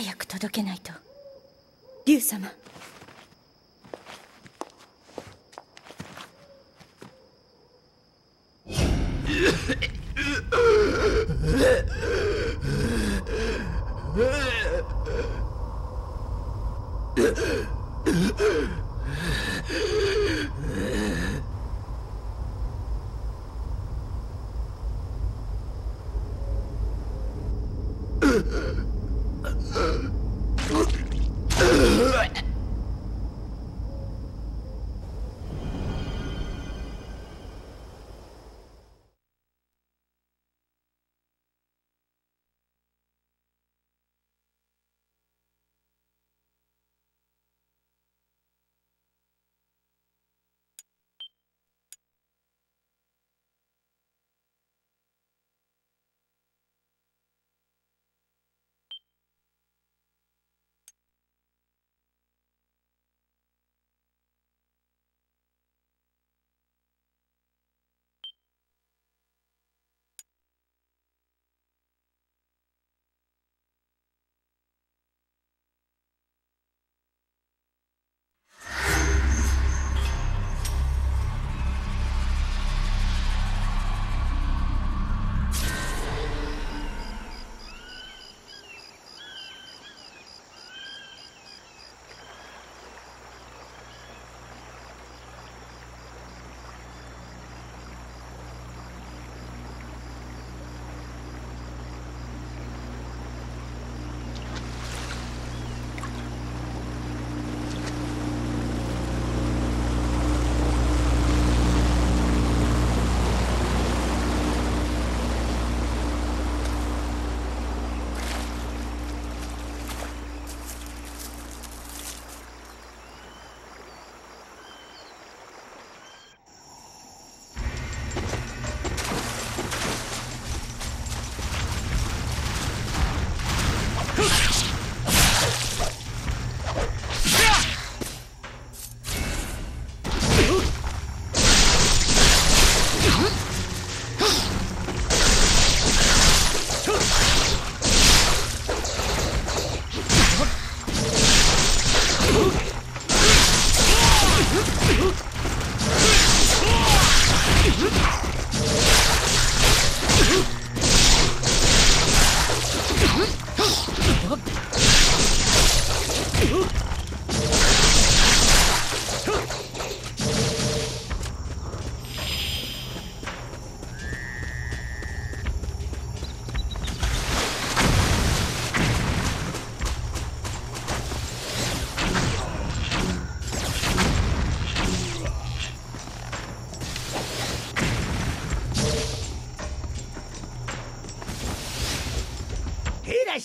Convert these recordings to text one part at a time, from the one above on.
早く届けないと。竜様。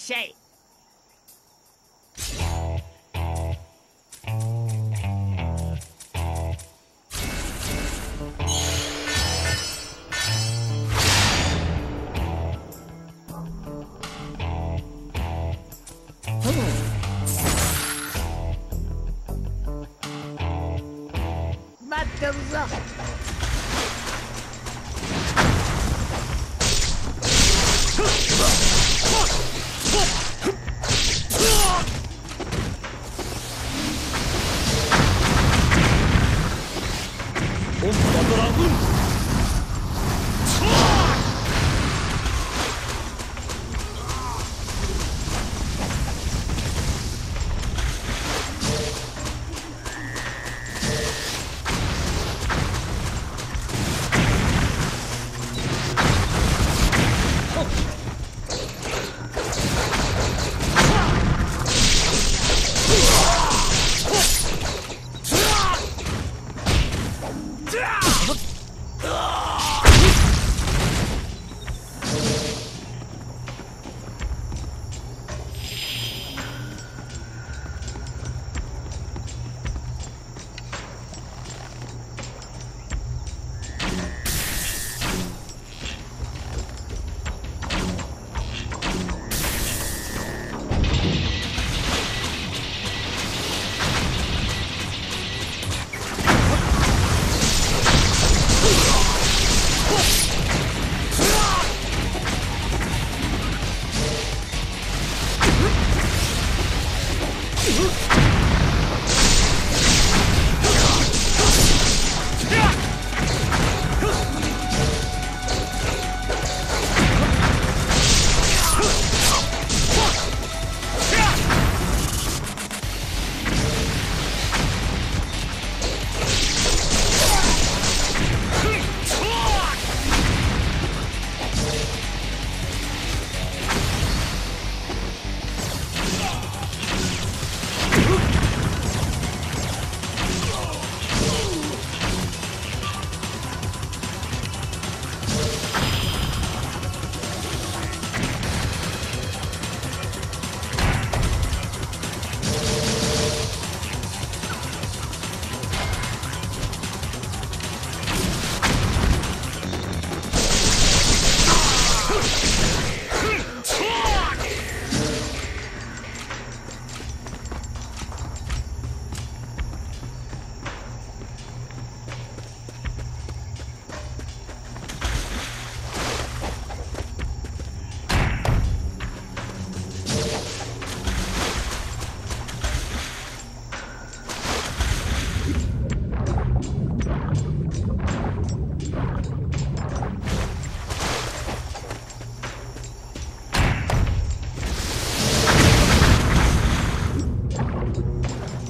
say. But Die!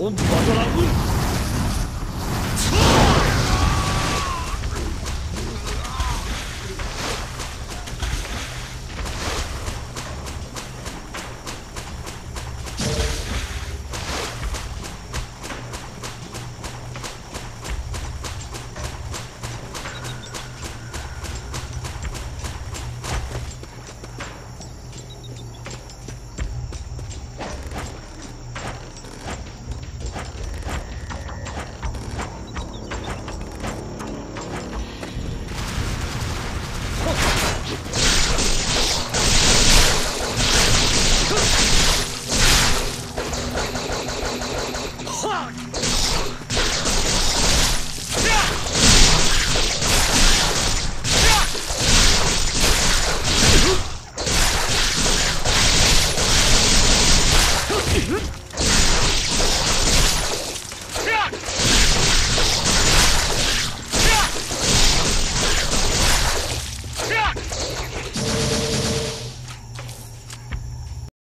我们跑到哪？